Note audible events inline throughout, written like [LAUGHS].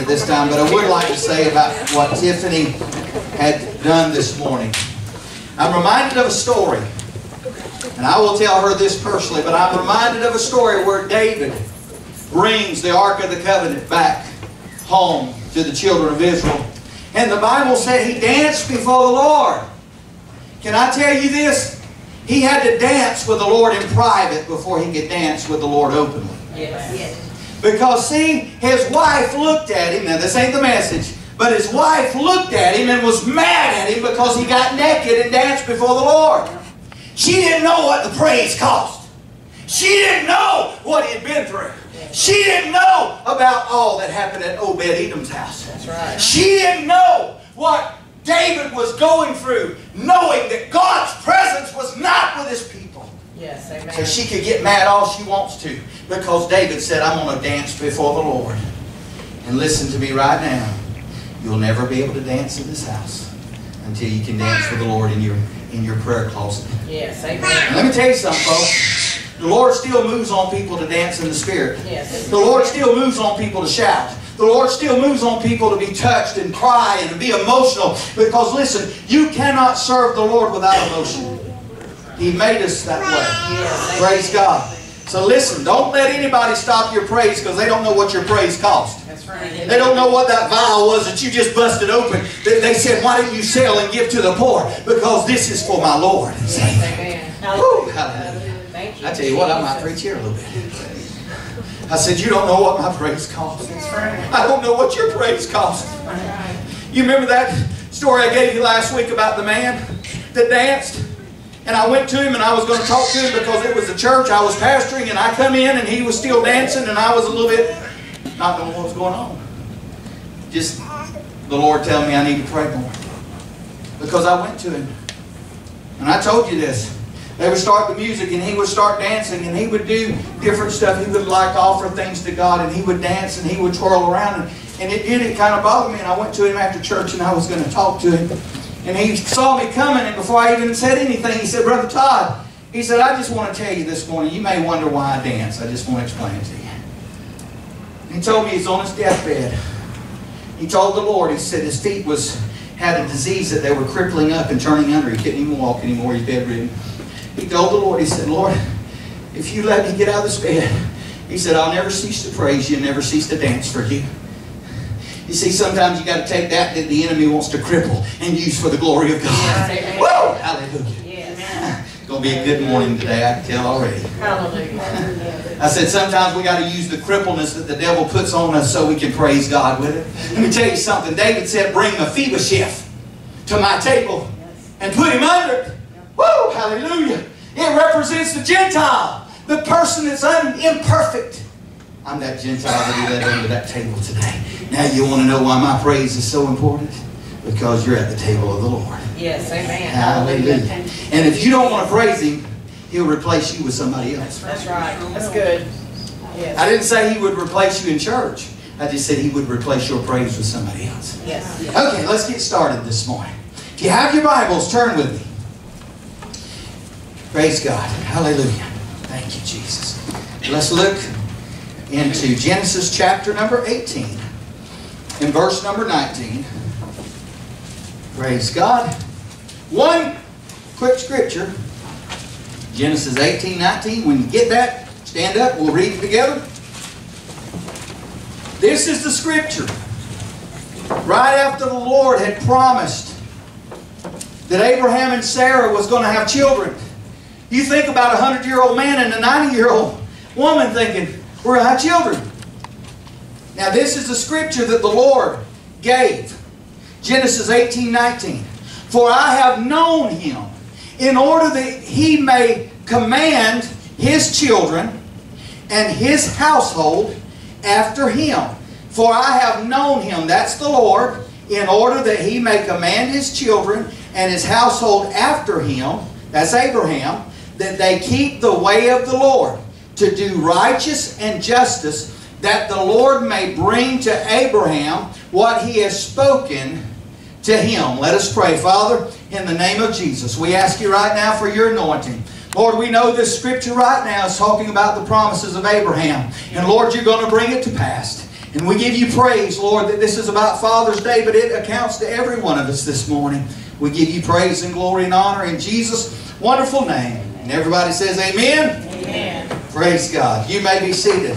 at this time, but I would like to say about what Tiffany had done this morning. I'm reminded of a story, and I will tell her this personally, but I'm reminded of a story where David brings the Ark of the Covenant back home to the children of Israel. And the Bible said he danced before the Lord. Can I tell you this? He had to dance with the Lord in private before he could dance with the Lord openly. Yes. Yes. Because see, his wife looked at him, now this ain't the message, but his wife looked at him and was mad at him because he got naked and danced before the Lord. She didn't know what the praise cost. She didn't know what he had been through. She didn't know about all that happened at Obed Edom's house. That's right. She didn't know what David was going through, knowing that God's presence was not with his people. Yes, amen. So she could get mad all she wants to because David said, I'm going to dance before the Lord. And listen to me right now. You'll never be able to dance in this house until you can dance with the Lord in your, in your prayer closet. Yes, And amen. let me tell you something, folks. The Lord still moves on people to dance in the Spirit. Yes. The Lord still moves on people to shout. The Lord still moves on people to be touched and cry and to be emotional. Because listen, you cannot serve the Lord without emotion. He made us that way. Praise God. So listen, don't let anybody stop your praise because they don't know what your praise cost. That's right. They don't know what that vial was that you just busted open. They, they said, why didn't you sell and give to the poor? Because this is for my Lord. and Yes, Savior. amen. Woo, hallelujah. I tell you what, I might preach here a little bit. I said, you don't know what my praise cost. I don't know what your praise cost. You remember that story I gave you last week about the man that danced? And I went to him and I was going to talk to him because it was a church I was pastoring and I come in and he was still dancing and I was a little bit not knowing what was going on. Just the Lord telling me I need to pray more. Because I went to him. And I told you this. They would start the music and he would start dancing and he would do different stuff. He would like offer things to God and he would dance and he would twirl around. And, and it did, it kind of bothered me. And I went to him after church and I was going to talk to him. And he saw me coming and before I even said anything, he said, Brother Todd, he said, I just want to tell you this morning, you may wonder why I dance. I just want to explain it to you. He told me he's on his deathbed. He told the Lord, he said his feet was had a disease that they were crippling up and turning under. He couldn't even walk anymore. He's bedridden. He told the Lord, he said, Lord, if you let me get out of this bed, he said, I'll never cease to praise you and never cease to dance for you. You see, sometimes you got to take that that the enemy wants to cripple and use for the glory of God. Yes. Woo! Hallelujah. Yes. It's going to be a good morning today, I can tell already. Hallelujah. I said sometimes we got to use the crippleness that the devil puts on us so we can praise God with it. Let me tell you something. David said, bring Mephibosheth to my table and put him under it. Woo! Hallelujah. It represents the Gentile, the person that's un- imperfect. I'm that Gentile that led under that table today. Now you want to know why my praise is so important? Because you're at the table of the Lord. Yes, amen. Hallelujah. And if you don't want to praise him, he'll replace you with somebody else. That's right. That's good. Yes. I didn't say he would replace you in church. I just said he would replace your praise with somebody else. Yes. Okay, let's get started this morning. If you have your Bibles, turn with me. Praise God. Hallelujah. Thank you, Jesus. Let's look into Genesis chapter number 18 and verse number 19. Praise God. One quick scripture. Genesis 18, 19. When you get that, stand up. We'll read it together. This is the scripture. Right after the Lord had promised that Abraham and Sarah was going to have children. You think about a 100-year-old man and a 90-year-old woman thinking, we're have children. Now this is the scripture that the Lord gave. Genesis 18, 19. For I have known him in order that he may command his children and his household after him. For I have known him, that's the Lord, in order that he may command his children and his household after him, that's Abraham, that they keep the way of the Lord, to do righteous and justice, that the Lord may bring to Abraham what he has spoken to him. Let us pray. Father, in the name of Jesus, we ask you right now for your anointing. Lord, we know this scripture right now is talking about the promises of Abraham. And Lord, you're going to bring it to pass. And we give you praise, Lord, that this is about Father's Day, but it accounts to every one of us this morning. We give you praise and glory and honor in Jesus' wonderful name. And everybody says, Amen. Praise God. You may be seated.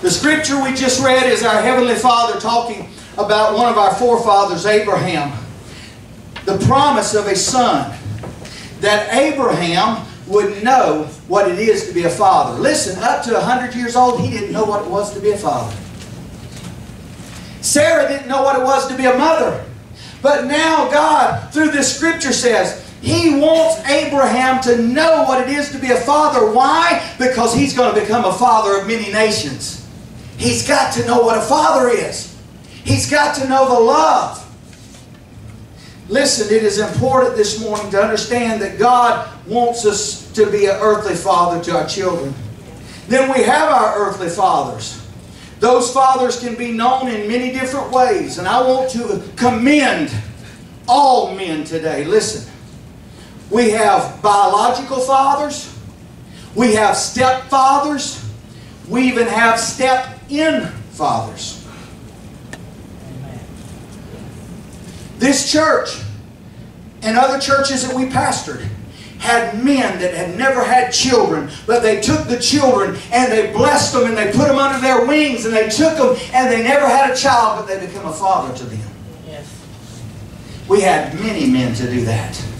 The scripture we just read is our Heavenly Father talking about one of our forefathers, Abraham. The promise of a son. That Abraham would know what it is to be a father. Listen, up to 100 years old, he didn't know what it was to be a father. Sarah didn't know what it was to be a mother. But now God, through this scripture says, He wants Abraham to know what it is to be a father. Why? Because he's going to become a father of many nations. He's got to know what a father is. He's got to know the love. Listen, it is important this morning to understand that God wants us to be an earthly father to our children. Then we have our earthly fathers. Those fathers can be known in many different ways, and I want to commend all men today. Listen, we have biological fathers, we have stepfathers, we even have step-in fathers. This church and other churches that we pastored had men that had never had children, but they took the children and they blessed them and they put them under their wings and they took them and they never had a child, but they became a father to them. Yes. We had many men to do that.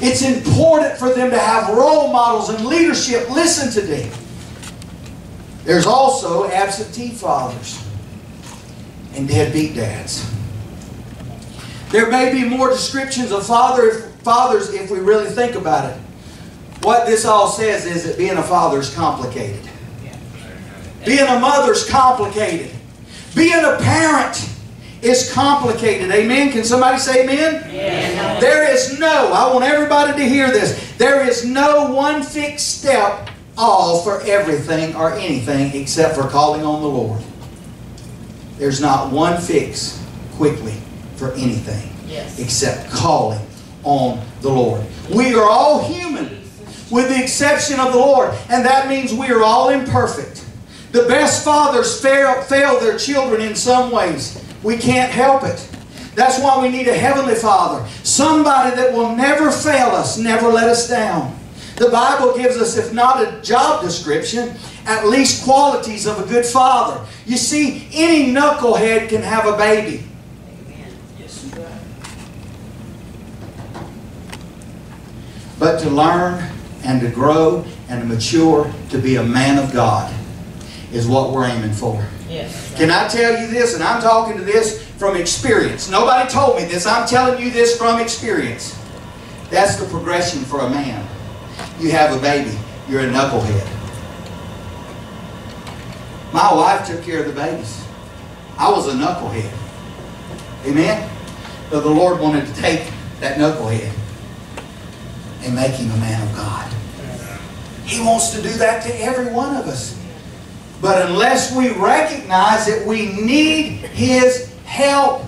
It's important for them to have role models and leadership. Listen to them. There's also absentee fathers and deadbeat dads. There may be more descriptions of father, fathers if we really think about it. What this all says is that being a father is complicated. Being a mother is complicated. Being a parent is complicated. Amen? Can somebody say amen? Yes. There is no, I want everybody to hear this. There is no one fixed step all for everything or anything except for calling on the Lord. There's not one fix quickly for anything Yes. except calling on the Lord. We are all human with the exception of the Lord, and that means we are all imperfect. The best fathers fail, fail their children in some ways. We can't help it. That's why we need a heavenly father, somebody that will never fail us, never let us down. The Bible gives us, if not a job description, at least qualities of a good father. You see, any knucklehead can have a baby. Amen. Yes, but to learn and to grow and to mature to be a man of God is what we're aiming for. Can I tell you this? And I'm talking to this from experience. Nobody told me this. I'm telling you this from experience. That's the progression for a man. You have a baby, you're a knucklehead. My wife took care of the babies. I was a knucklehead. Amen? But the Lord wanted to take that knucklehead and make him a man of God. He wants to do that to every one of us. But unless we recognize that we need His help,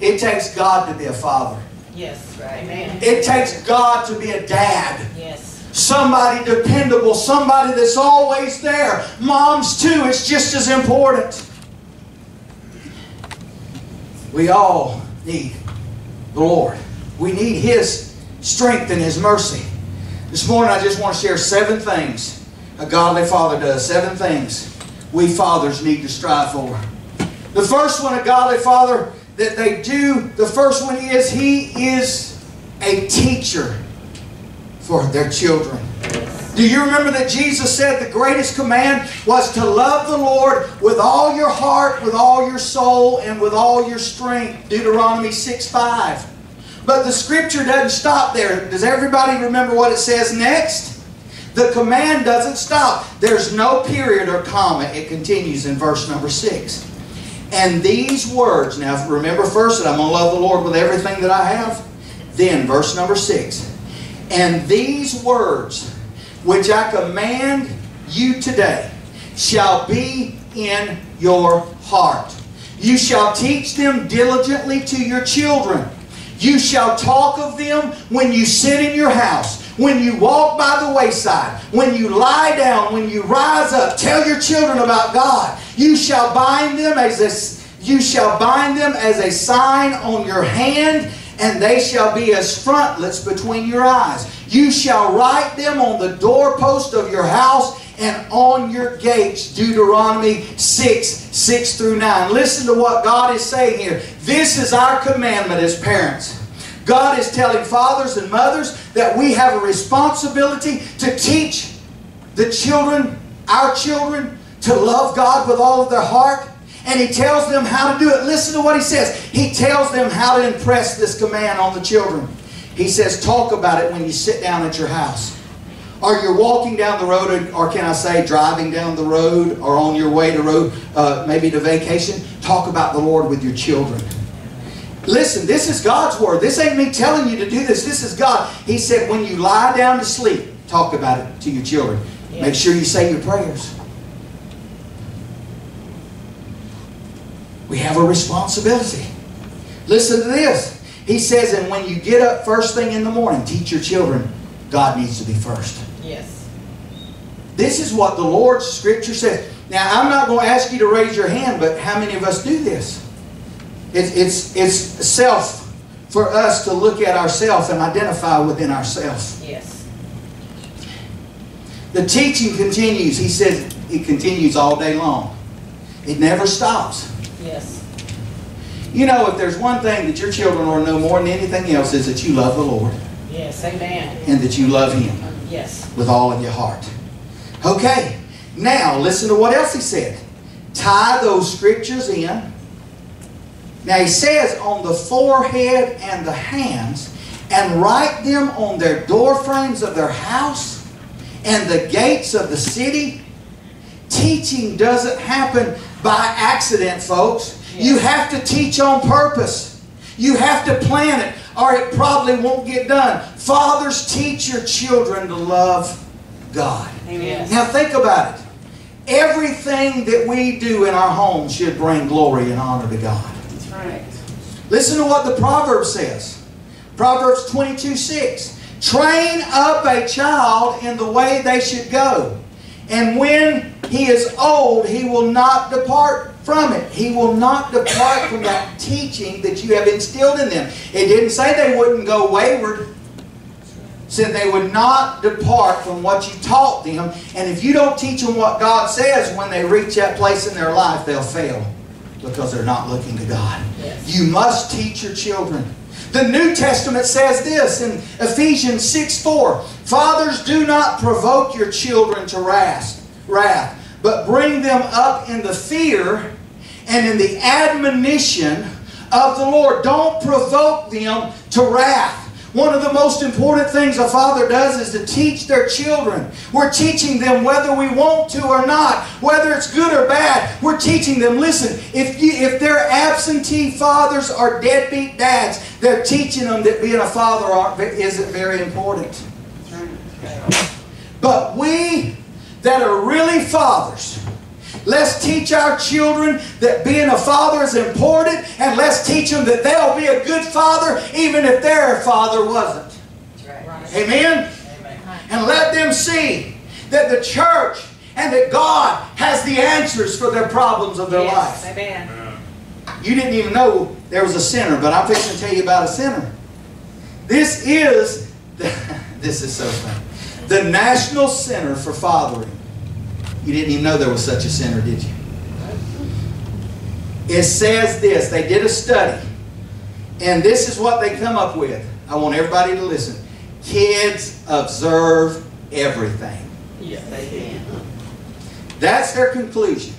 it takes God to be a father. Yes. Amen. It takes God to be a dad. Yes. Somebody dependable, somebody that's always there. Moms, too, it's just as important. We all need the Lord. We need His strength and His mercy. This morning, I just want to share seven things a godly father does. Seven things we fathers need to strive for. The first one, a godly father that they do, the first one is he is a teacher for their children. Do you remember that Jesus said the greatest command was to love the Lord with all your heart, with all your soul, and with all your strength? Deuteronomy 6 5. But the scripture doesn't stop there. Does everybody remember what it says next? The command doesn't stop. There's no period or comma. It continues in verse number 6. And these words, now remember first that I'm going to love the Lord with everything that I have. Then, verse number 6. And these words which I command you today shall be in your heart. You shall teach them diligently to your children. You shall talk of them when you sit in your house, when you walk by the wayside, when you lie down, when you rise up, tell your children about God. You shall bind them as a, you shall bind them as a sign on your hand, and they shall be as frontlets between your eyes. You shall write them on the doorpost of your house and on your gates. Deuteronomy 6, 6 through 9. Listen to what God is saying here. This is our commandment as parents. God is telling fathers and mothers that we have a responsibility to teach the children, our children, to love God with all of their heart. And He tells them how to do it. Listen to what He says. He tells them how to impress this command on the children. He says, talk about it when you sit down at your house. Or you're walking down the road, or can I say driving down the road, or on your way to road, uh, maybe to vacation. Talk about the Lord with your children. Listen, this is God's word. This ain't me telling you to do this. This is God. He said, when you lie down to sleep, talk about it to your children. Yeah. Make sure you say your prayers. We have a responsibility. Listen to this. He says, and when you get up first thing in the morning, teach your children God needs to be first. Yes. This is what the Lord's Scripture says. Now, I'm not going to ask you to raise your hand, but how many of us do this? It's, it's, it's self for us to look at ourselves and identify within ourselves. Yes. The teaching continues. He says it continues all day long. It never stops. Yes. You know, if there's one thing that your children to know more than anything else is that you love the Lord. Yes, amen. And that you love Him. Yes. With all of your heart. Okay. Now, listen to what else he said. Tie those scriptures in now he says on the forehead and the hands, and write them on their door frames of their house and the gates of the city. Teaching doesn't happen by accident, folks. Yes. You have to teach on purpose. You have to plan it, or it probably won't get done. Fathers, teach your children to love God. Amen. Now think about it. Everything that we do in our home should bring glory and honor to God. Listen to what the Proverb says. Proverbs 22, 6. Train up a child in the way they should go. And when he is old, he will not depart from it. He will not depart from that teaching that you have instilled in them. It didn't say they wouldn't go wayward. Said they would not depart from what you taught them. And if you don't teach them what God says, when they reach that place in their life, they'll fail because they're not looking to God. Yes. You must teach your children. The New Testament says this in Ephesians 6 4 Fathers, do not provoke your children to wrath, wrath, but bring them up in the fear and in the admonition of the Lord. Don't provoke them to wrath. One of the most important things a father does is to teach their children. We're teaching them whether we want to or not, whether it's good or bad. We're teaching them, listen, if, you, if they're absentee fathers or deadbeat dads, they're teaching them that being a father isn't very important. But we that are really fathers, Let's teach our children that being a father is important, and let's teach them that they'll be a good father even if their father wasn't. Right. Amen? Amen? And let them see that the church and that God has the answers for their problems of their yes. life. Amen. You didn't even know there was a sinner, but I'm fixing to tell you about a sinner. This is, the, [LAUGHS] this is so funny, the National Center for Fathering. You didn't even know there was such a center, did you? It says this. They did a study. And this is what they come up with. I want everybody to listen. Kids observe everything. Yes, they can. That's their conclusion.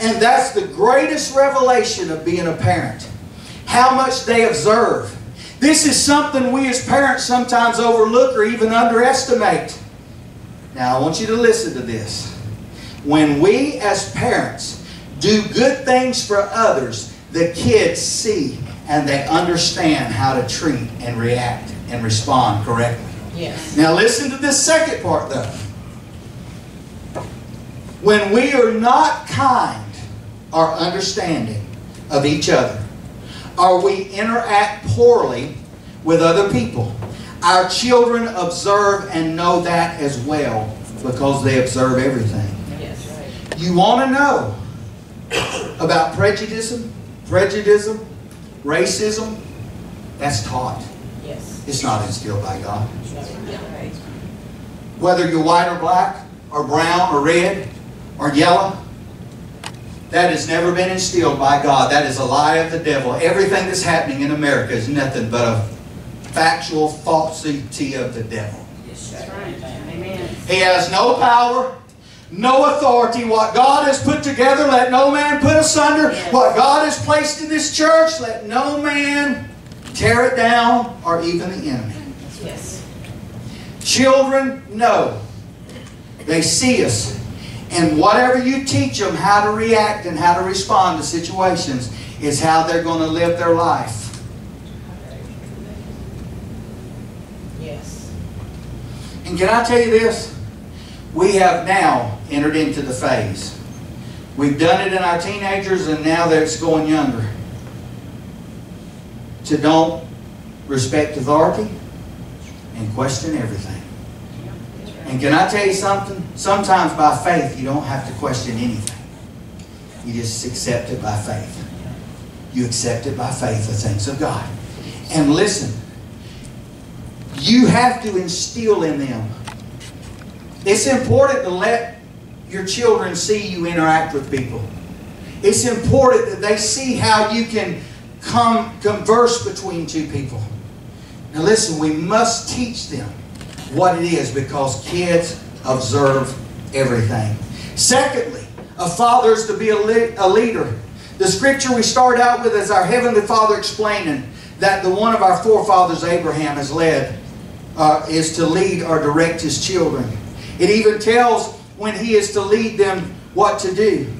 And that's the greatest revelation of being a parent. How much they observe. This is something we as parents sometimes overlook or even underestimate. Now I want you to listen to this. When we as parents do good things for others, the kids see and they understand how to treat and react and respond correctly. Yes. Now listen to this second part though. When we are not kind or understanding of each other, or we interact poorly with other people, Our children observe and know that as well because they observe everything. You want to know about prejudice, prejudice, racism? That's taught. Yes. It's not instilled by God. Whether you're white or black, or brown or red, or yellow, that has never been instilled by God. That is a lie of the devil. Everything that's happening in America is nothing but a factual falsity of the devil. Yes, That's right. Amen. He has no power, no authority. What God has put together, let no man put asunder. Yes. What God has placed in this church, let no man tear it down, or even the enemy. Yes. Children know. They see us. And whatever you teach them how to react and how to respond to situations is how they're going to live their life. Yes. And can I tell you this? We have now entered into the phase. We've done it in our teenagers and now that it's going younger. To don't respect authority and question everything. And can I tell you something? Sometimes by faith you don't have to question anything. You just accept it by faith. You accept it by faith, the things of God. And listen, you have to instill in them. It's important to let your children see you interact with people. It's important that they see how you can come converse between two people. Now listen, we must teach them what it is because kids observe everything. Secondly, a father is to be a, le- a leader. The scripture we start out with is our Heavenly Father explaining that the one of our forefathers, Abraham, has led, uh, is to lead or direct his children. It even tells when he is to lead them what to do.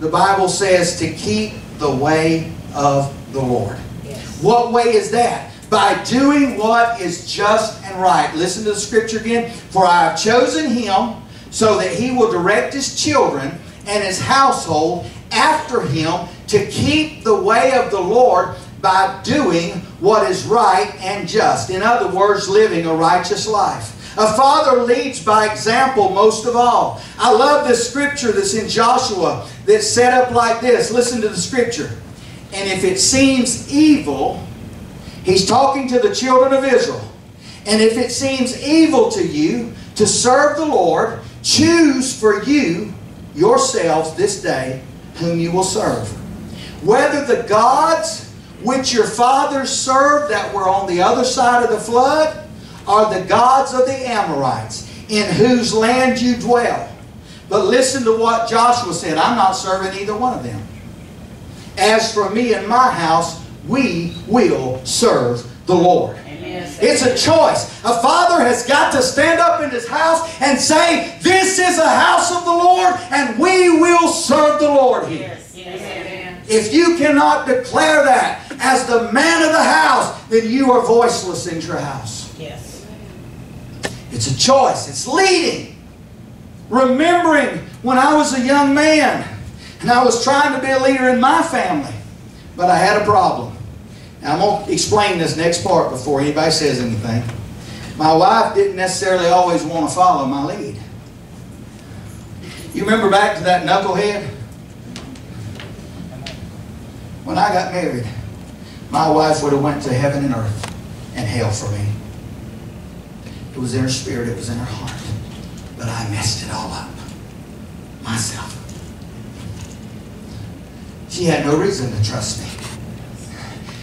The Bible says to keep the way of the Lord. Yes. What way is that? By doing what is just and right. Listen to the scripture again. For I have chosen him so that he will direct his children and his household after him to keep the way of the Lord by doing what is right and just. In other words, living a righteous life. A father leads by example most of all. I love this scripture that's in Joshua that's set up like this. Listen to the scripture. And if it seems evil, he's talking to the children of Israel. And if it seems evil to you to serve the Lord, choose for you yourselves this day whom you will serve. Whether the gods which your fathers served that were on the other side of the flood, are the gods of the Amorites, in whose land you dwell. But listen to what Joshua said I'm not serving either one of them. As for me and my house, we will serve the Lord. Amen. It's a choice. A father has got to stand up in his house and say, This is a house of the Lord, and we will serve the Lord here. Yes. Yes. If you cannot declare that as the man of the house, then you are voiceless in your house. It's a choice. It's leading. Remembering when I was a young man and I was trying to be a leader in my family, but I had a problem. Now I'm going to explain this next part before anybody says anything. My wife didn't necessarily always want to follow my lead. You remember back to that knucklehead? When I got married, my wife would have went to heaven and earth and hell for me. It was in her spirit, it was in her heart. But I messed it all up. Myself. She had no reason to trust me.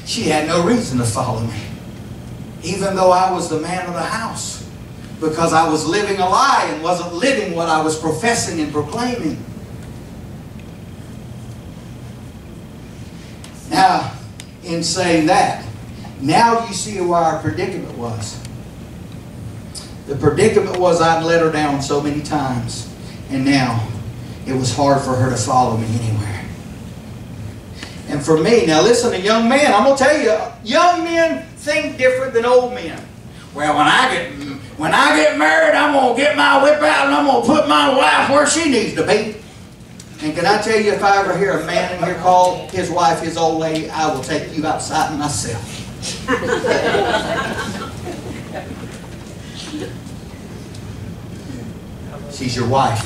She had no reason to follow me. Even though I was the man of the house. Because I was living a lie and wasn't living what I was professing and proclaiming. Now, in saying that, now you see where our predicament was. The predicament was I'd let her down so many times, and now it was hard for her to follow me anywhere. And for me, now listen, a young man, I'm gonna tell you, young men think different than old men. Well, when I get when I get married, I'm gonna get my whip out and I'm gonna put my wife where she needs to be. And can I tell you, if I ever hear a man in here call his wife his old lady, I will take you outside myself. [LAUGHS] She's your wife.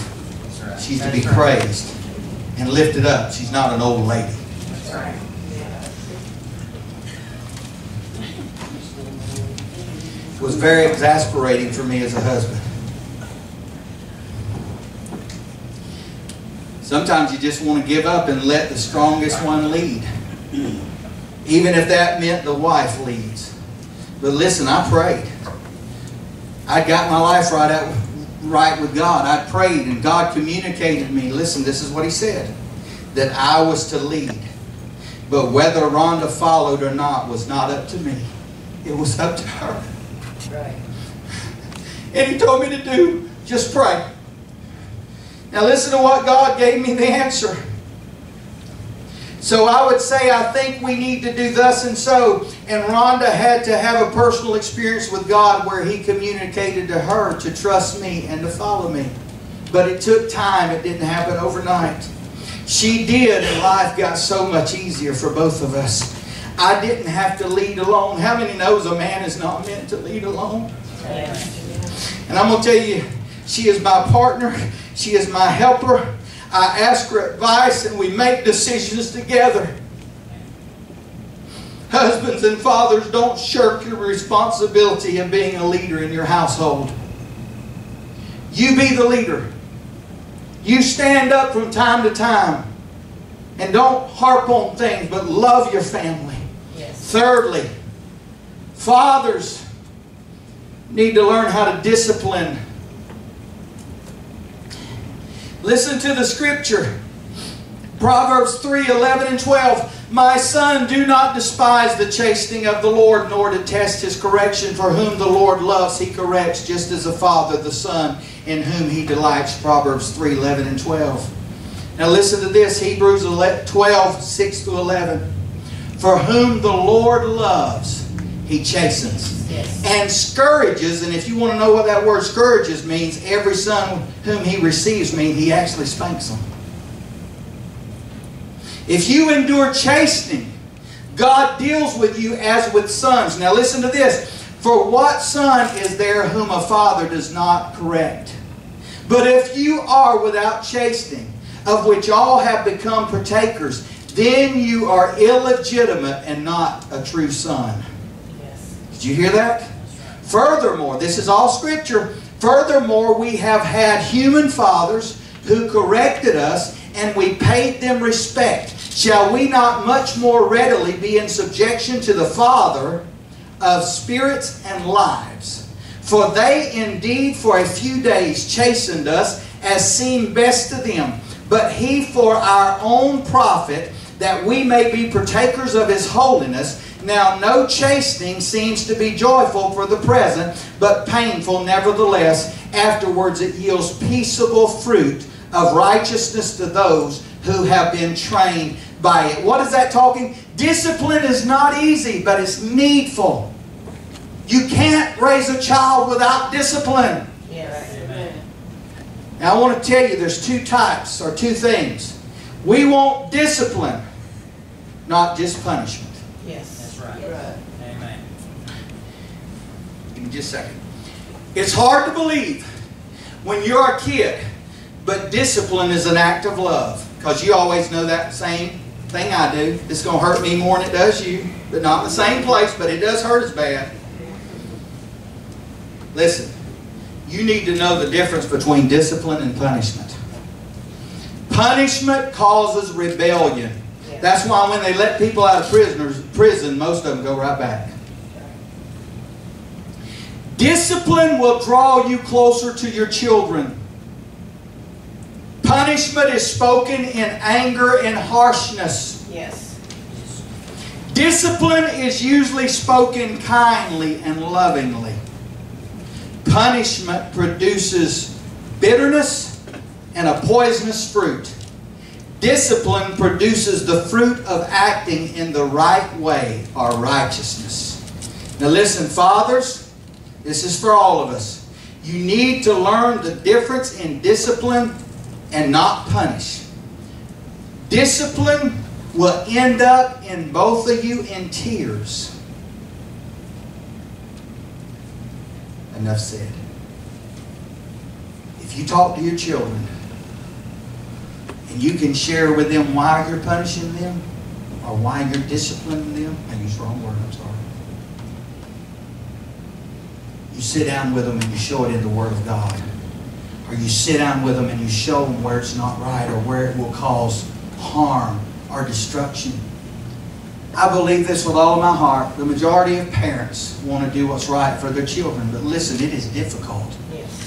Right. She's to be right. praised and lifted up. She's not an old lady. That's right. It was very exasperating for me as a husband. Sometimes you just want to give up and let the strongest one lead. Even if that meant the wife leads. But listen, I prayed. I got my life right out, right with God. I prayed and God communicated to me. Listen, this is what He said. That I was to lead. But whether Rhonda followed or not was not up to me. It was up to her. Right. And he told me to do just pray. Now listen to what God gave me the answer. So I would say I think we need to do thus and so. And Rhonda had to have a personal experience with God where he communicated to her to trust me and to follow me. But it took time. It didn't happen overnight. She did and life got so much easier for both of us. I didn't have to lead alone. How many knows a man is not meant to lead alone? And I'm going to tell you, she is my partner. She is my helper. I ask her advice and we make decisions together. Husbands and fathers, don't shirk your responsibility of being a leader in your household. You be the leader. You stand up from time to time. And don't harp on things, but love your family. Yes. Thirdly, fathers need to learn how to discipline. Listen to the scripture. Proverbs 3 11 and 12. My son, do not despise the chastening of the Lord, nor detest his correction, for whom the Lord loves, he corrects, just as a father the son in whom he delights. Proverbs 3 11 and 12. Now listen to this Hebrews 12 6 to 11. For whom the Lord loves, he chastens Yes. and scourges. And if you want to know what that word scourges means, every son whom he receives means he actually spanks them. If you endure chastening, God deals with you as with sons. Now listen to this. For what son is there whom a father does not correct? But if you are without chastening, of which all have become partakers, then you are illegitimate and not a true son. Did you hear that? Furthermore, this is all scripture. Furthermore, we have had human fathers who corrected us and we paid them respect. Shall we not much more readily be in subjection to the Father of spirits and lives? For they indeed for a few days chastened us as seemed best to them, but he for our own profit, that we may be partakers of his holiness. Now, no chastening seems to be joyful for the present, but painful nevertheless. Afterwards, it yields peaceable fruit of righteousness to those who have been trained by it. What is that talking? Discipline is not easy, but it's needful. You can't raise a child without discipline. Yes. Now, I want to tell you there's two types or two things. We want discipline, not just punishment. Yes. That's right. Amen. Give me just a second. It's hard to believe when you're a kid, but discipline is an act of love. Because you always know that same thing I do. It's going to hurt me more than it does you. But not in the same place, but it does hurt as bad. Listen, you need to know the difference between discipline and punishment. Punishment causes rebellion. That's why when they let people out of prisoners, prison, most of them go right back. Discipline will draw you closer to your children. Punishment is spoken in anger and harshness. Yes. Discipline is usually spoken kindly and lovingly. Punishment produces bitterness and a poisonous fruit. Discipline produces the fruit of acting in the right way or righteousness. Now listen, fathers, this is for all of us. You need to learn the difference in discipline and not punish. Discipline will end up in both of you in tears. Enough said. If If you talk to your children and you can share with them why you're punishing them or why you're disciplining them, I use the wrong word, I'm sorry. You sit down with them and you show it in the Word of God. Or you sit down with them and you show them where it's not right or where it will cause harm or destruction. I believe this with all of my heart. The majority of parents want to do what's right for their children. But listen, it is difficult.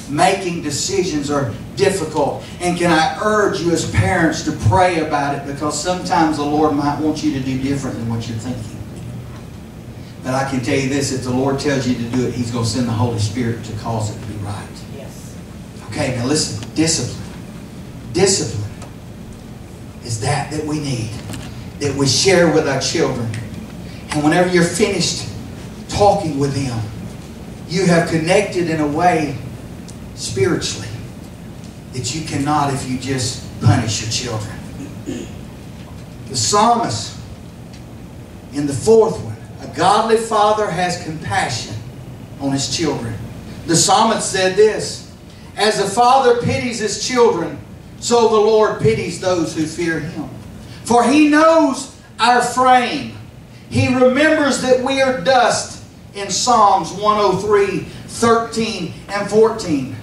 Making decisions are difficult. And can I urge you as parents to pray about it because sometimes the Lord might want you to do different than what you're thinking. But I can tell you this, if the Lord tells you to do it, He's going to send the Holy Spirit to cause it to be right. Yes. Okay, now listen, discipline. Discipline is that that we need, that we share with our children. And whenever you're finished talking with them, you have connected in a way spiritually that you cannot if you just punish your children. The psalmist in the fourth one, a godly father has compassion on his children. The psalmist said this As a father pities his children, so the Lord pities those who fear him. For he knows our frame. He remembers that we are dust in Psalms 103, 13, and 14.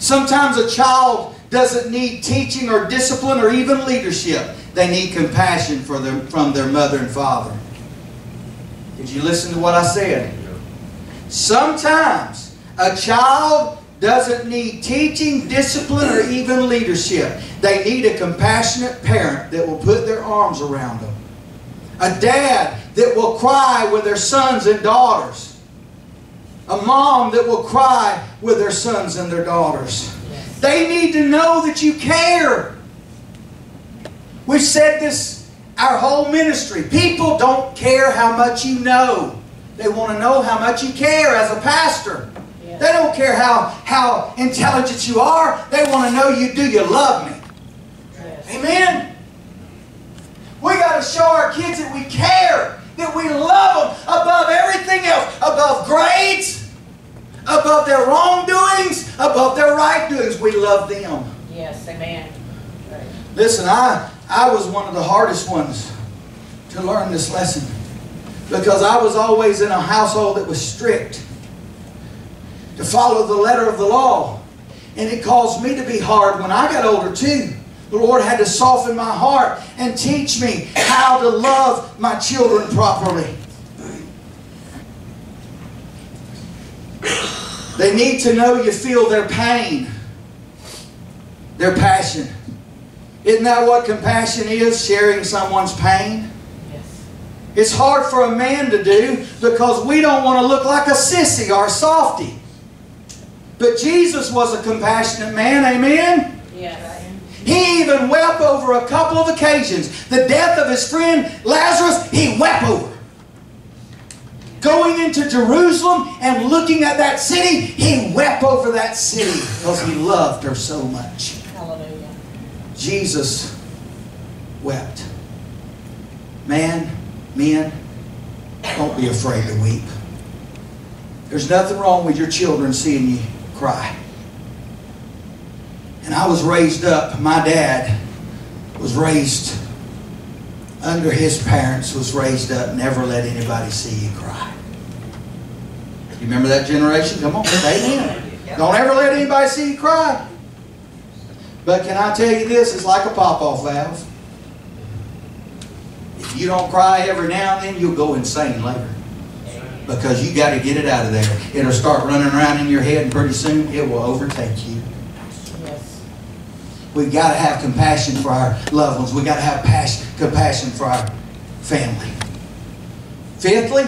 Sometimes a child doesn't need teaching or discipline or even leadership. They need compassion them, from their mother and father. Did you listen to what I said? Sometimes a child doesn't need teaching, discipline, or even leadership. They need a compassionate parent that will put their arms around them. A dad that will cry with their sons and daughters. A mom that will cry with their sons and their daughters. Yes. They need to know that you care. We've said this our whole ministry. People don't care how much you know. They want to know how much you care as a pastor. Yes. They don't care how, how intelligent you are. They want to know you do you love me. Yes. Amen? We got to show our kids that we care, that we love them above everything else, above grades, above their wrongdoings, above their right doings. We love them. Yes. Amen. Right. Listen, I, I was one of the hardest ones to learn this lesson because I was always in a household that was strict to follow the letter of the law. And it caused me to be hard when I got older too. The Lord had to soften my heart and teach me how to love my children properly. They need to know you feel their pain, their passion. Isn't that what compassion is? Sharing someone's pain? Yes. It's hard for a man to do because we don't want to look like a sissy or a softy. But Jesus was a compassionate man, amen? Yes. He even wept over a couple of occasions. The death of his friend Lazarus, he wept over. Going into Jerusalem and looking at that city, he wept over that city because he loved her so much. Hallelujah. Jesus wept. Man, men, don't be afraid to weep. There's nothing wrong with your children seeing you cry. And I was raised up, my dad was raised under his parents, was raised up, never let anybody see you cry. You remember that generation? Come on, amen. Don't ever let anybody see you cry. But can I tell you this? It's like a pop-off valve. If you don't cry every now and then, you'll go insane later. Because you got to get it out of there. It'll start running around in your head, and pretty soon it will overtake you. We've got to have compassion for our loved ones. We've got to have passion, compassion for our family. Fifthly,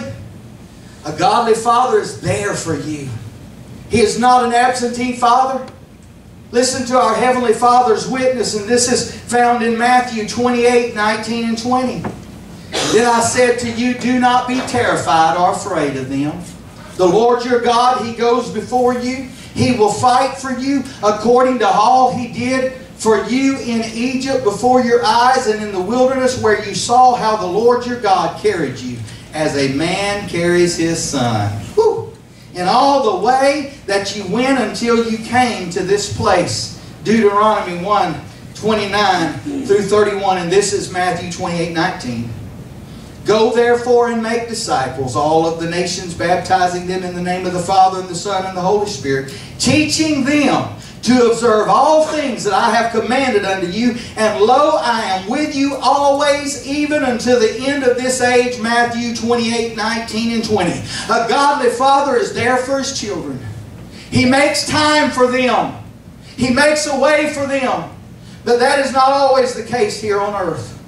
a godly father is there for you. He is not an absentee father. Listen to our Heavenly Father's witness, and this is found in Matthew 28 19 and 20. Then I said to you, Do not be terrified or afraid of them. The Lord your God, He goes before you. He will fight for you according to all He did for you in Egypt before your eyes and in the wilderness where you saw how the Lord your God carried you as a man carries his son. Whew. in all the way that you went until you came to this place. Deuteronomy 1 29 through 31, and this is Matthew 28 19. Go therefore and make disciples, all of the nations, baptizing them in the name of the Father and the Son and the Holy Spirit, teaching them to observe all things that I have commanded unto you. And lo, I am with you always, even until the end of this age. Matthew 28 19 and 20. A godly father is there for his children, he makes time for them, he makes a way for them. But that is not always the case here on earth.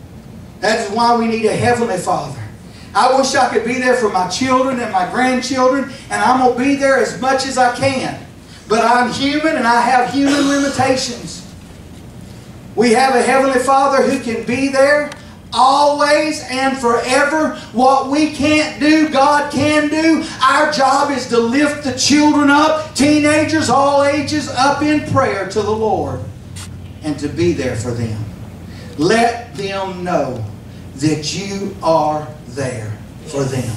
That is why we need a heavenly Father. I wish I could be there for my children and my grandchildren, and I'm going to be there as much as I can. But I'm human and I have human limitations. We have a Heavenly Father who can be there always and forever. What we can't do, God can do. Our job is to lift the children up, teenagers, all ages, up in prayer to the Lord and to be there for them. Let them know that you are there for them.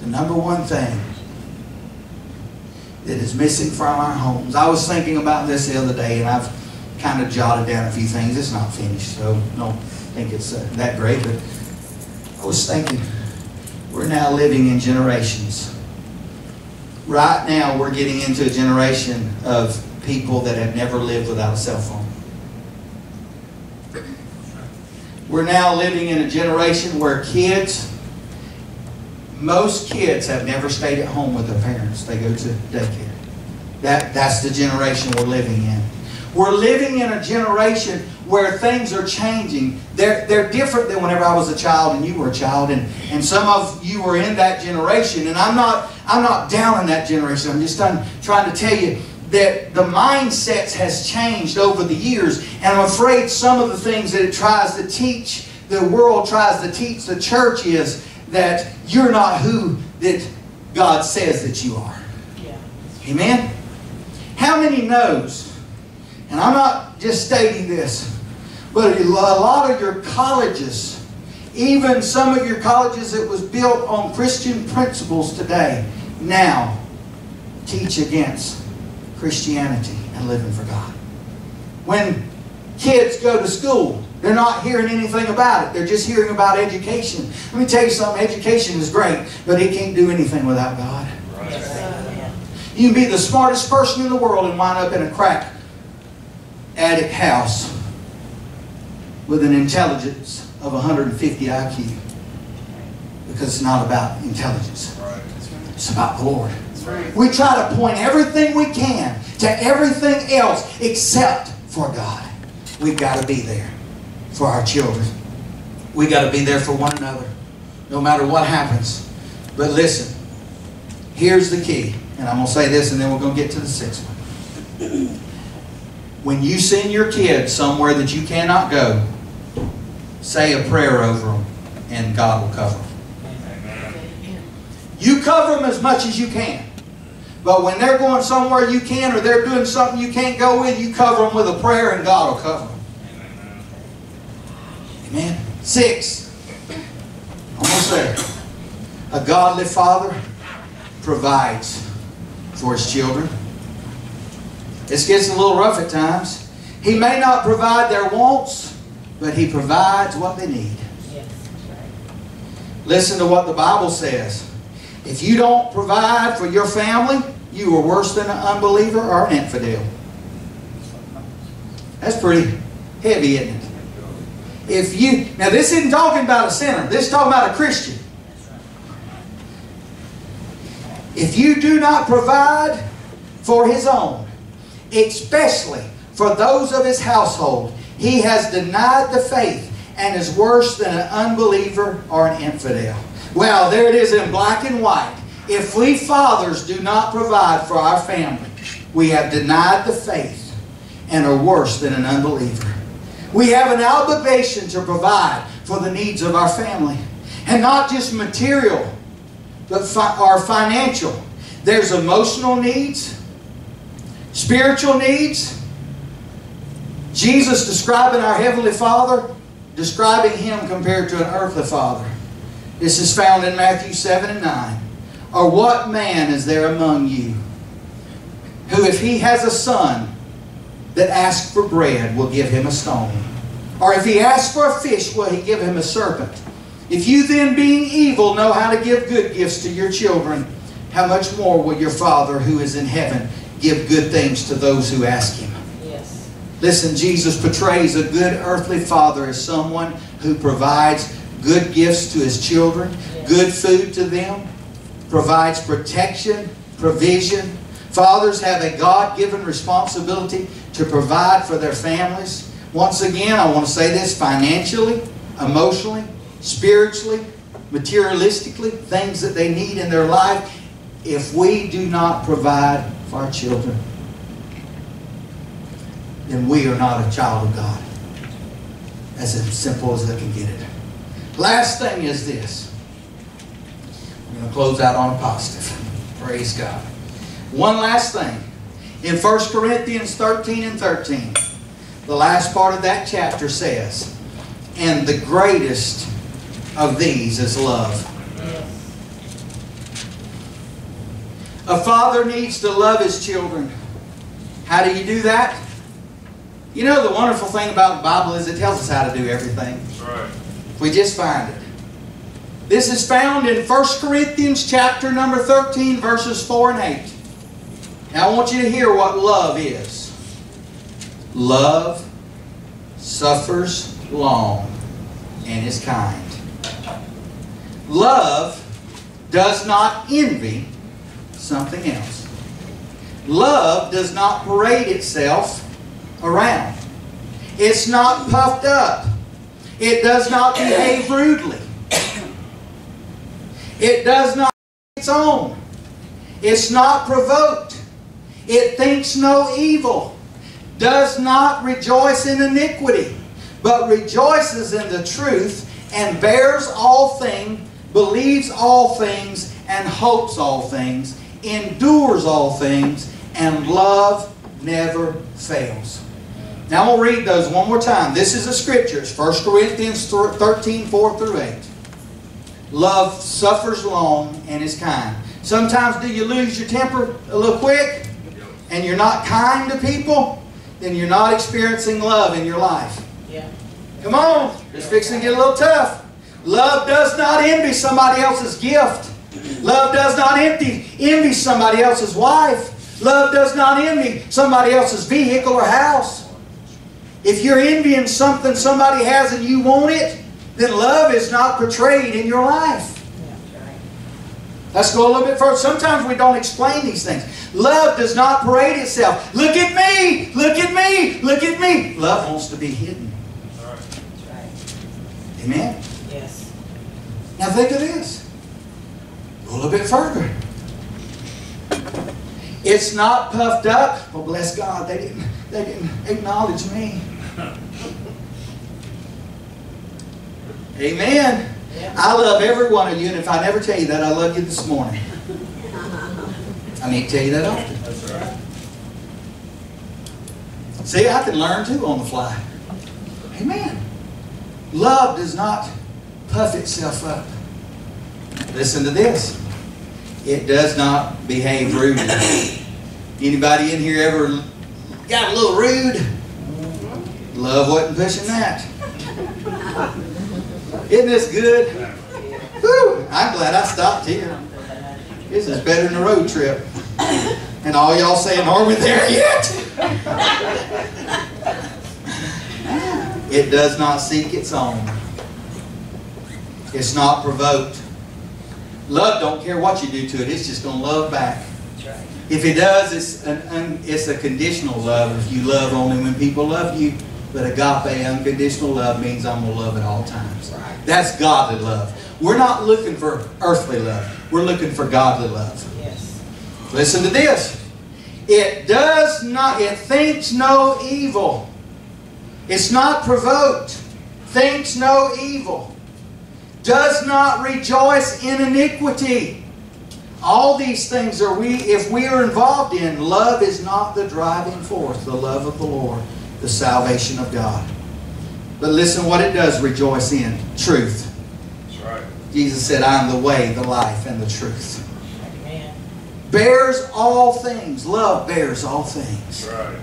The number one thing that is missing from our homes. I was thinking about this the other day, and I've kind of jotted down a few things. It's not finished, so don't think it's uh, that great. But I was thinking, we're now living in generations. Right now, we're getting into a generation of people that have never lived without a cell phone. We're now living in a generation where kids, most kids have never stayed at home with their parents. They go to daycare. That, that's the generation we're living in. We're living in a generation where things are changing. They're, they're different than whenever I was a child and you were a child. And, and some of you were in that generation. And I'm not, I'm not down in that generation. I'm just trying, trying to tell you that the mindsets has changed over the years. And I'm afraid some of the things that it tries to teach, the world tries to teach the church is that you're not who that God says that you are. Yeah. Amen? How many knows? And I'm not just stating this, but a lot of your colleges, even some of your colleges that was built on Christian principles today, now teach against Christianity and living for God. When kids go to school, they're not hearing anything about it. They're just hearing about education. Let me tell you something, education is great, but it can't do anything without God. Amen. You can be the smartest person in the world and wind up in a crack attic house with an intelligence of 150 IQ. Because it's not about intelligence. It's about the Lord. We try to point everything we can to everything else except for God. We've got to be there for our children. We've got to be there for one another, no matter what happens. But listen, here's the key. And I'm going to say this and then we're going to get to the sixth one. When you send your kids somewhere that you cannot go, say a prayer over them and God will cover them. You cover them as much as you can. But when they're going somewhere you can or they're doing something you can't go with, you cover them with a prayer and God will cover them. Amen. Six. Almost there. A godly father provides for his children. This gets a little rough at times. He may not provide their wants, but he provides what they need. Listen to what the Bible says. If you don't provide for your family, you are worse than an unbeliever or an infidel. That's pretty heavy, isn't it? If you now this isn't talking about a sinner, this is talking about a Christian. If you do not provide for his own, especially for those of his household, he has denied the faith and is worse than an unbeliever or an infidel. Well, there it is in black and white. If we fathers do not provide for our family, we have denied the faith and are worse than an unbeliever. We have an obligation to provide for the needs of our family. And not just material, but fi- our financial. There's emotional needs, spiritual needs. Jesus describing our Heavenly Father, describing Him compared to an earthly father. This is found in Matthew 7 and 9. Or what man is there among you who, if he has a son that asks for bread, will give him a stone? Or if he asks for a fish, will he give him a serpent? If you then, being evil, know how to give good gifts to your children, how much more will your Father who is in heaven give good things to those who ask him? Yes. Listen, Jesus portrays a good earthly father as someone who provides good gifts to his children, Yes. good food to them, provides protection, provision. Fathers have a God given responsibility to provide for their families. Once again, I want to say this financially, emotionally, spiritually, materialistically, things that they need in their life. If we do not provide for our children, then we are not a child of God. As simple as I can get it. Last thing is this. I'm going to close out on a positive. Praise God. One last thing. In 1 Corinthians 13 and 13, the last part of that chapter says, And the greatest of these is love. A father needs to love his children. How do you do that? You know, the wonderful thing about the Bible is it tells us how to do everything. Right. We just find it. This is found in 1 Corinthians chapter number 13, verses 4 and 8. Now I want you to hear what love is. Love suffers long and is kind. Love does not envy something else. Love does not parade itself around. It's not puffed up. It does not behave rudely. It does not its own. It's not provoked. It thinks no evil. Does not rejoice in iniquity, but rejoices in the truth and bears all things, believes all things, and hopes all things, endures all things, and love never fails. Now to read those one more time. This is the scriptures. 1 Corinthians 13, 4 through 8. Love suffers long and is kind. Sometimes do you lose your temper a little quick and you're not kind to people? Then you're not experiencing love in your life. Yeah. Come on, it's fixing to get a little tough. Love does not envy somebody else's gift. Love does not envy, envy somebody else's wife. Love does not envy somebody else's vehicle or house. If you're envying something somebody has and you want it, then love is not portrayed in your life. Yeah. Right. Let's go a little bit further. Sometimes we don't explain these things. Love does not parade itself. Look at me! Look at me! Look at me! Love wants to be hidden. That's right. Amen? Yes. Now think of this. Go a little bit further. It's not puffed up. Well, bless God, they didn't, they didn't acknowledge me. [LAUGHS] Amen. I love every one of you, and if I never tell you that, I love you this morning. I need to tell you that often. See, I can learn too on the fly. Amen. Love does not puff itself up. Listen to this. It does not behave rudely. Anybody in here ever got a little rude? Love wasn't pushing that. Isn't this good? Whew, I'm glad I stopped here. This is better than a road trip. And all y'all saying, are we there yet? It does not seek its own. It's not provoked. Love don't care what you do to it. It's just going to love back. If it does, it's, an, it's a conditional love. If you love only when people love you. But agape, unconditional love, means I'm going to love at all times. That's godly love. We're not looking for earthly love. We're looking for godly love. Yes. Listen to this. It does not, it thinks no evil. It's not provoked. Thinks no evil. Does not rejoice in iniquity. All these things are we, if we are involved in, love is not the driving force, the love of the Lord, the salvation of God. But listen what it does rejoice in truth. That's right. Jesus said, I am the way, the life, and the truth. Amen. Bears all things. Love bears all things. Right.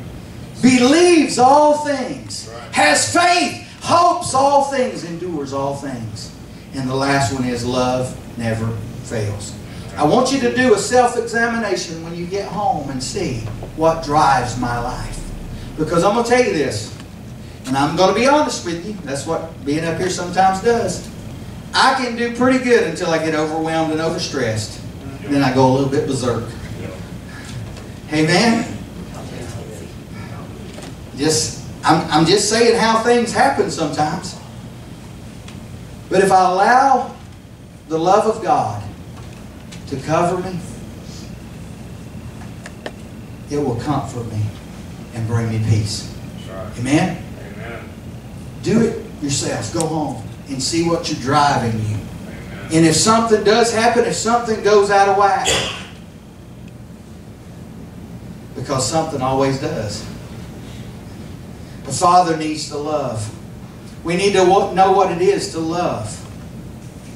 Believes all things. Right. Has faith. Hopes all things. Endures all things. And the last one is love never fails. I want you to do a self examination when you get home and see what drives my life. Because I'm going to tell you this, and I'm going to be honest with you. That's what being up here sometimes does. I can do pretty good until I get overwhelmed and overstressed. Then I go a little bit berserk. Amen? Just, I'm, I'm just saying how things happen sometimes. But if I allow the love of God to cover me, it will comfort me and bring me peace. Right. Amen? Amen. Do it yourself. Go home and see what you're driving you. Amen. And if something does happen, if something goes out of whack, because something always does. A father needs to love. We need to know what it is to love.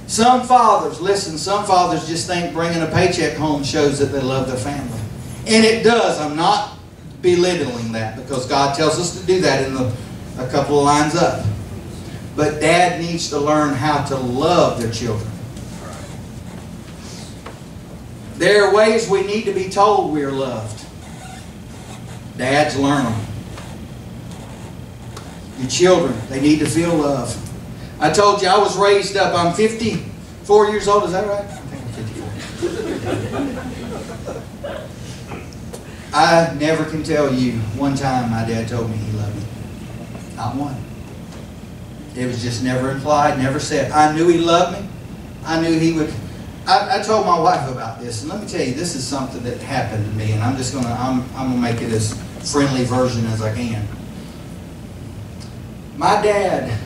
Some fathers, listen, some fathers just think bringing a paycheck home shows that they love their family. And it does. I'm not belittling that because God tells us to do that in the, a couple of lines up. But dad needs to learn how to love their children. There are ways we need to be told we are loved. Dads, learn them. Your children, they need to feel love. I told you I was raised up. I'm 54 years old. Is that right? I think I'm 54. I never can tell you one time my dad told me he loved me. Not one. It was just never implied, never said. I knew he loved me. I knew he would. I, I told my wife about this, and let me tell you, this is something that happened to me, and I'm just gonna, I'm, I'm gonna make it as friendly version as I can. My dad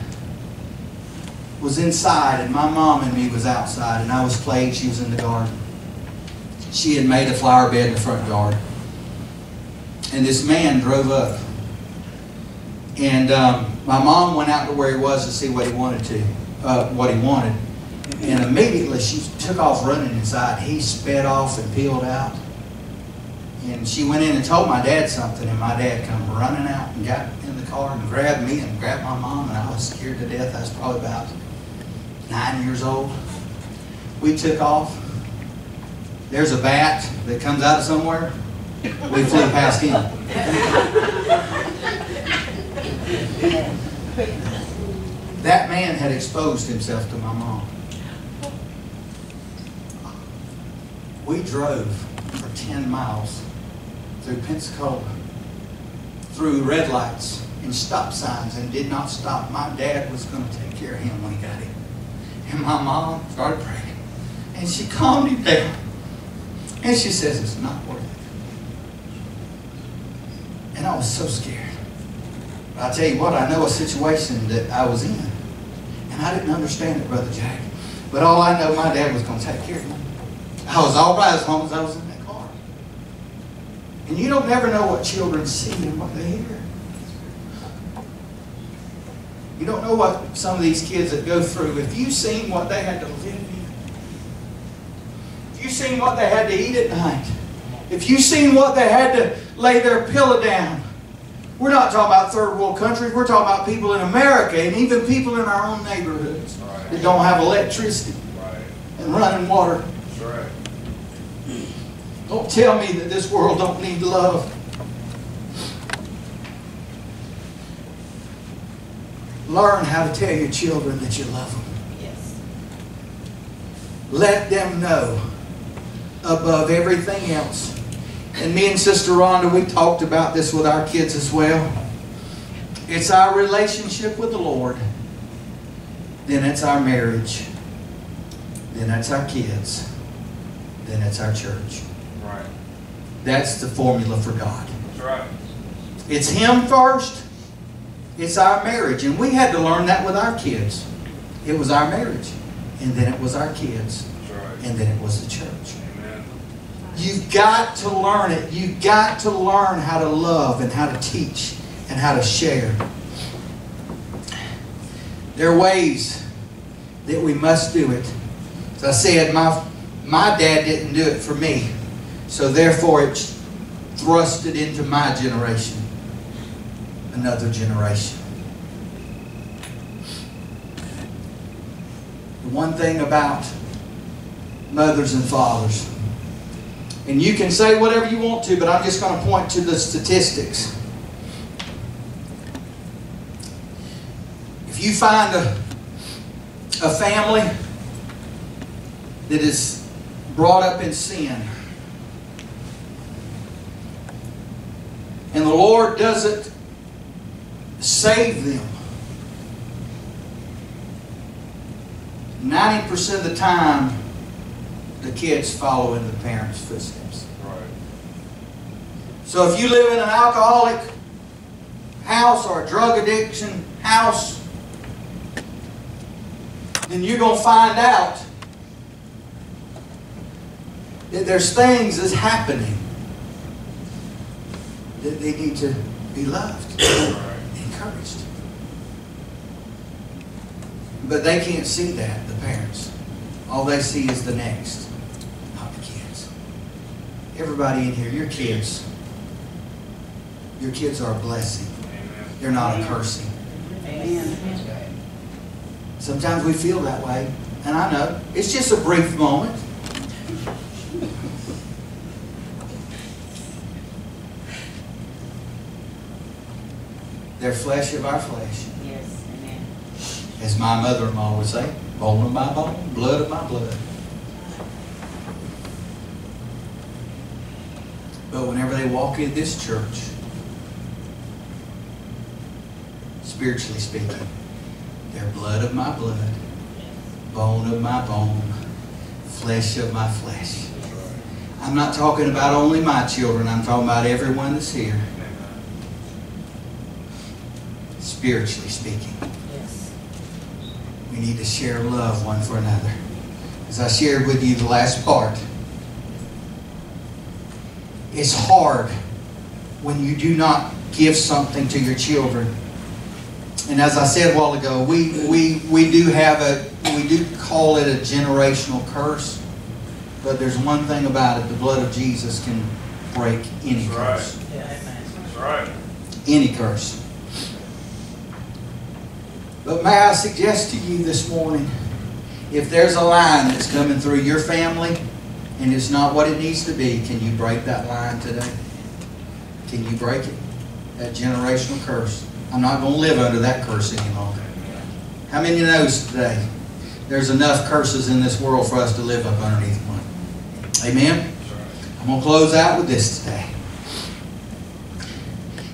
was inside, and my mom and me was outside, and I was playing. She was in the garden. She had made a flower bed in the front yard, and this man drove up, and um, my mom went out to where he was to see what he wanted to, uh, what he wanted. And immediately she took off running inside. He sped off and peeled out. And she went in and told my dad something, and my dad come running out and got in the car and grabbed me and grabbed my mom, and I was scared to death. I was probably about nine years old. We took off. There's a bat that comes out of somewhere. We flew past him. That man had exposed himself to my mom. We drove for 10 miles through Pensacola, through red lights and stop signs, and did not stop. My dad was going to take care of him when he got here. And my mom started praying. And she calmed him down. And she says, It's not. And I was so scared. But I tell you what, I know a situation that I was in. And I didn't understand it, Brother Jack. But all I know, my dad was going to take care of me. I was all right as long as I was in that car. And you don't never know what children see and what they hear. You don't know what some of these kids that go through. If you seen what they had to live in, if you seen what they had to eat at night, if you seen what they had to lay their pillow down, we're not talking about third world countries. We're talking about people in America and even people in our own neighborhoods Right. that don't have electricity Right. and running water. Right. Don't tell me that this world don't need love. Learn how to tell your children that you love them. Yes. Let them know above everything else. And me and Sister Rhonda, we talked about this with our kids as well. It's our relationship with the Lord. Then it's our marriage. Then it's our kids. Then it's our church. Right. That's the formula for God. That's right. It's Him first. It's our marriage. And we had to learn that with our kids. It was our marriage. And then it was our kids. Right. And then it was the church. You've got to learn it. You've got to learn how to love and how to teach and how to share. There are ways that we must do it. As I said, my, my dad didn't do it for me. So therefore, it's thrusted into my generation. Another generation. The one thing about mothers and fathers, and you can say whatever you want to, but I'm just going to point to the statistics. If you find a, a family that is brought up in sin, and the Lord doesn't save them, 90% of the time, the kids follow in the parents' footsteps. Right. So if you live in an alcoholic house or a drug addiction house, then you're going to find out that there's things that's happening that they need to be loved, [COUGHS] Right. encouraged. But they can't see that, the parents. All they see is the next, not the kids. Everybody in here, your kids, your kids are a blessing. They're not a cursing. Amen. Sometimes we feel that way, and I know. It's just a brief moment. They're flesh of our flesh. Yes, amen. As my mother-in-law would say, bone of my bone, blood of my blood. But whenever they walk in this church, spiritually speaking, they're blood of my blood, bone of my bone, flesh of my flesh. I'm not talking about only my children, I'm talking about everyone that's here, spiritually speaking. We need to share love one for another. As I shared with you the last part, it's hard when you do not give something to your children. And as I said a while ago, we, we, we do have a, we do call it a generational curse. But there's one thing about it, the blood of Jesus can break any That's right. curse. That's right. Any curse. But may I suggest to you this morning, if there's a line that's coming through your family and it's not what it needs to be, can you break that line today? Can you break it? That generational curse. I'm not going to live under that curse any longer. How many knows today there's enough curses in this world for us to live up underneath one? Amen? I'm going to close out with this today.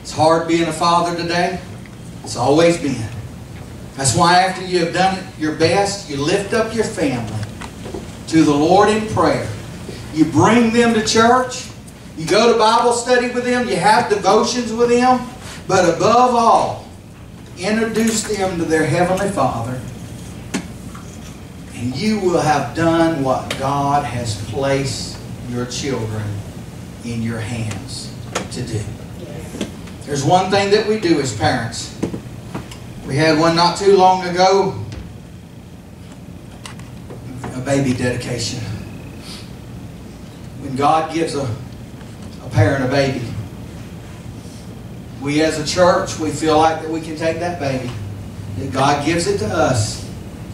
It's hard being a father today. It's always been. That's why after you have done your best, you lift up your family to the Lord in prayer. You bring them to church. You go to Bible study with them. You have devotions with them. But above all, introduce them to their Heavenly Father. And you will have done what God has placed your children in your hands to do. There's one thing that we do as parents. We had one not too long ago, a baby dedication. When God gives a, a parent a baby, we as a church, we feel like that we can take that baby, that God gives it to us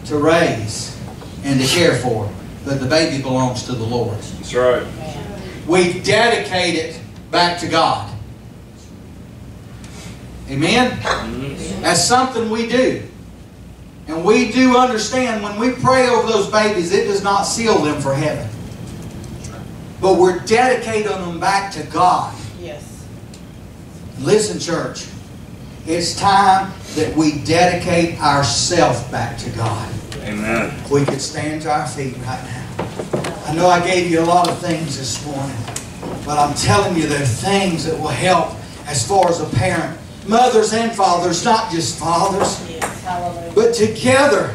to raise and to care for. But the baby belongs to the Lord. That's right. We dedicate it back to God. Amen? Mm-hmm. That's something we do. And we do understand when we pray over those babies, it does not seal them for heaven. But we're dedicating them back to God. Yes. Listen, church. It's time that we dedicate ourselves back to God. Amen. If we could stand to our feet right now. I know I gave you a lot of things this morning, but I'm telling you there are things that will help as far as a parent. Mothers and fathers, not just fathers, Yes. Hallelujah. but together,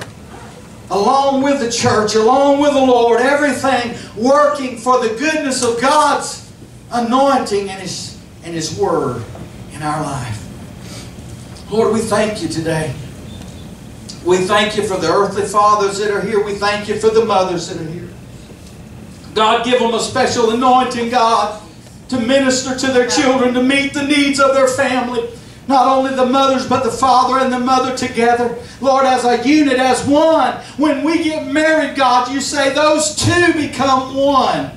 along with the church, along with the Lord, everything working for the goodness of God's anointing and His, and His Word in our life. Lord, we thank you today We thank you for the earthly fathers that are here. We thank you for the mothers that are here. God, give them a special anointing, God, to minister to their children, to meet the needs of their family. Not only the mothers, but the father and the mother together. Lord, as a unit, as one. When we get married, God, you say those two become one.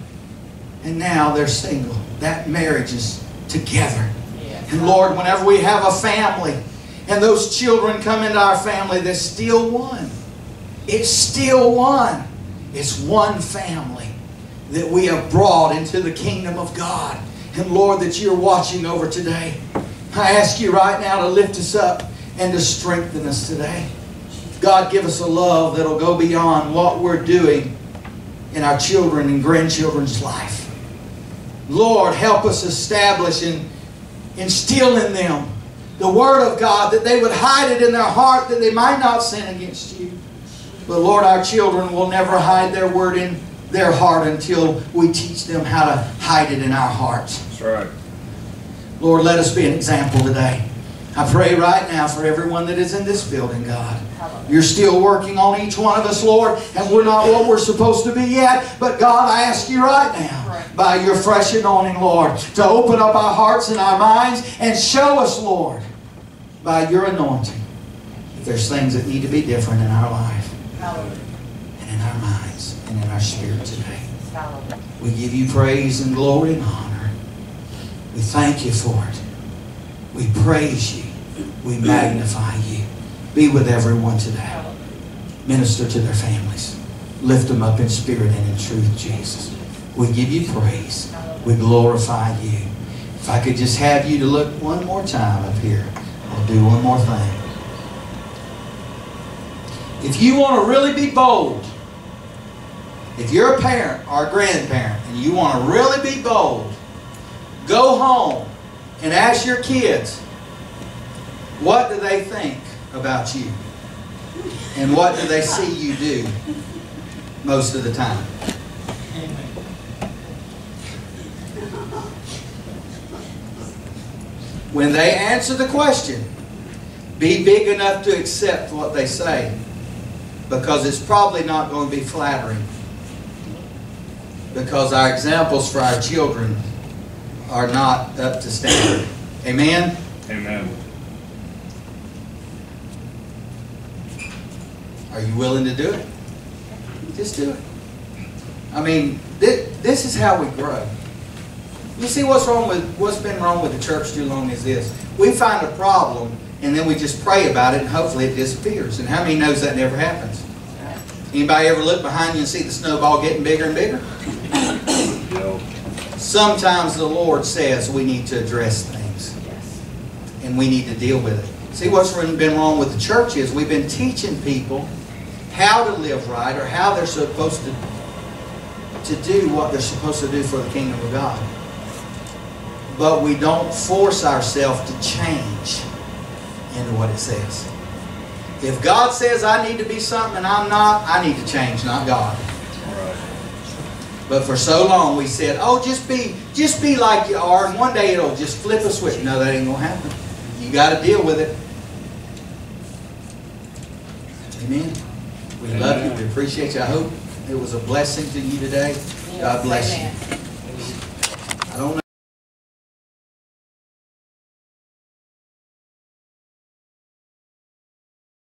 And now they're single. That marriage is together. And Lord, whenever we have a family and those children come into our family, they're still one. It's still one. It's one family that we have brought into the kingdom of God. And Lord, that you're watching over today. I ask you right now to lift us up and to strengthen us today. God, give us a love that'll go beyond what we're doing in our children and grandchildren's life. Lord, help us establish and instill in them the Word of God, that they would hide it in their heart that they might not sin against you. But Lord, our children will never hide their Word in their heart until we teach them how to hide it in our hearts. That's right. Lord, let us be an example today. I pray right now for everyone that is in this building, God. You're still working on each one of us, Lord, and we're not what we're supposed to be yet. But God, I ask you right now, by your fresh anointing, Lord, to open up our hearts and our minds and show us, Lord, by your anointing, if there's things that need to be different in our life and in our minds and in our spirit today. We give you praise and glory and honor. We thank you for it. We praise you. We magnify you. Be with everyone today. Minister to their families. Lift them up in spirit and in truth, Jesus. We give you praise. We glorify you. If I could just have you to look one more time up here, I'll do one more thing. If you want to really be bold, if you're a parent or a grandparent and you want to really be bold, go home and ask your kids, what do they think about you? And what do they see you do most of the time? When they answer the question, be big enough to accept what they say because it's probably not going to be flattering because our examples for our children are not up to standard. Amen? Amen. Are you willing to do it? Just do it. I mean, thi- this is how we grow. You see what's wrong with what's been wrong with the church too long is this. We find a problem and then we just pray about it and hopefully it disappears. And how many knows that never happens? Anybody ever look behind you and see the snowball getting bigger and bigger? Sometimes the Lord says we need to address things Yes. and we need to deal with it. See, what's been wrong with the church is we've been teaching people how to live right or how they're supposed to, to do what they're supposed to do for the kingdom of God. But we don't force ourselves to change into what it says. If God says I need to be something and I'm not, I need to change, not God. But for so long we said, oh, just be, just be like you are, and one day it'll just flip a switch. No, that ain't gonna happen. You got to deal with it. Amen. We love you. We appreciate you. I hope it was a blessing to you today. God bless you. I don't know.